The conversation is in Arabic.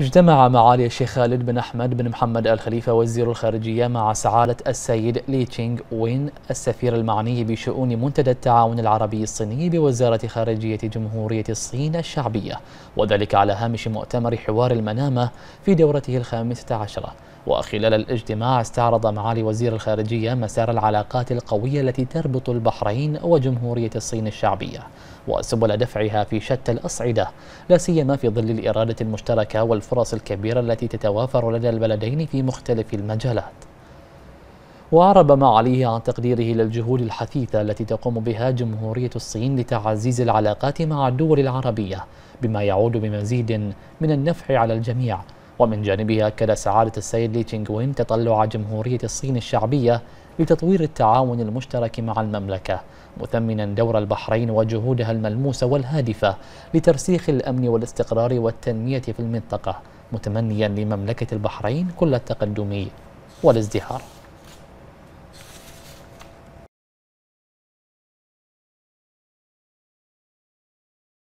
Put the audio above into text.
اجتمع معالي الشيخ خالد بن أحمد بن محمد آل خليفة وزير الخارجية مع سعادة السيد لي تشينغ وين السفير المعني بشؤون منتدى التعاون العربي الصيني بوزارة خارجية جمهورية الصين الشعبية وذلك على هامش مؤتمر حوار المنامة في دورته الخامسة عشرة وخلال الاجتماع استعرض معالي وزير الخارجية مسار العلاقات القوية التي تربط البحرين وجمهورية الصين الشعبية وسبل دفعها في شتى الأصعدة لا سيما في ظل الإرادة المشتركة والفرص الكبيرة التي تتوافر لدى البلدين في مختلف المجالات. وأعرب معاليه عن تقديره للجهود الحثيثة التي تقوم بها جمهورية الصين لتعزيز العلاقات مع الدول العربية بما يعود بمزيد من النفع على الجميع. ومن جانبها أكد سعادة السيد لي تشينغوين تطلع جمهورية الصين الشعبية لتطوير التعاون المشترك مع المملكة مثمنا دور البحرين وجهودها الملموسة والهادفة لترسيخ الأمن والاستقرار والتنمية في المنطقة متمنيا لمملكة البحرين كل التقدم والازدهار.